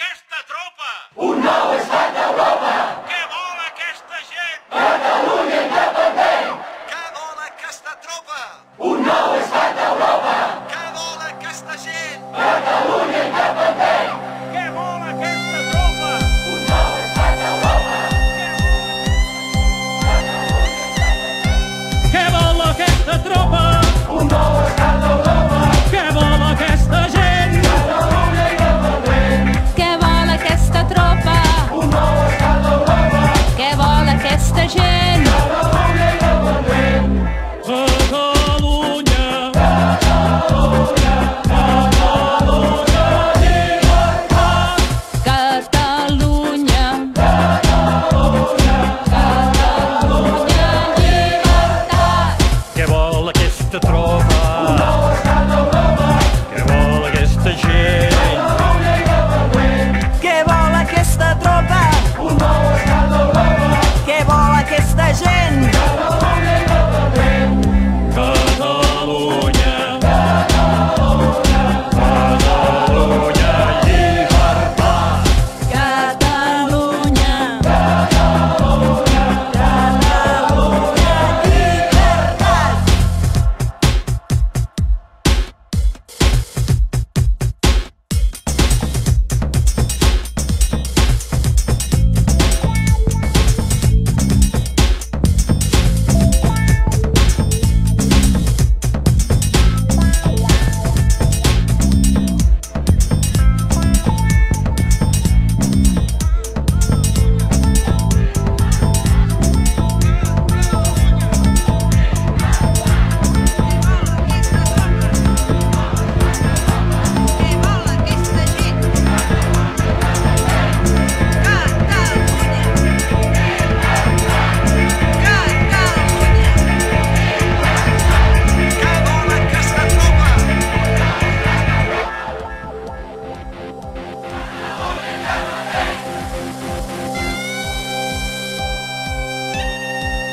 aquesta tropa. Un nou estat.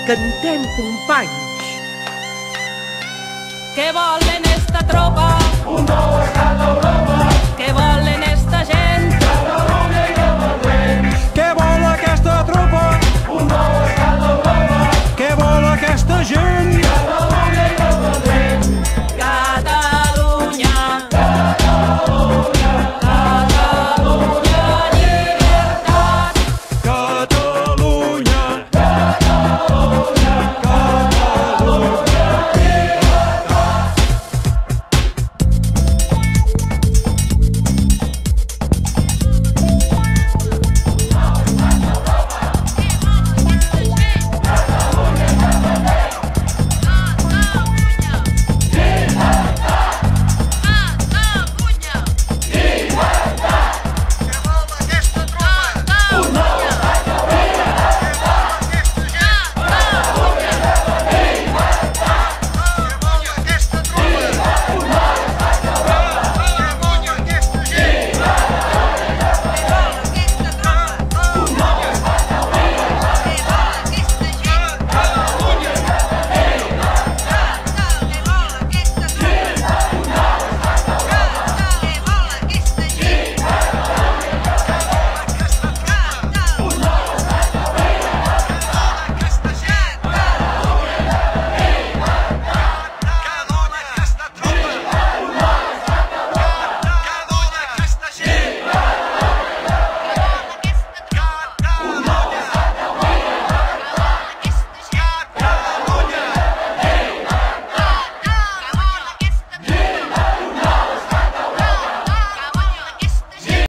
Cantem, companys! Què volen esta tropa? Un nou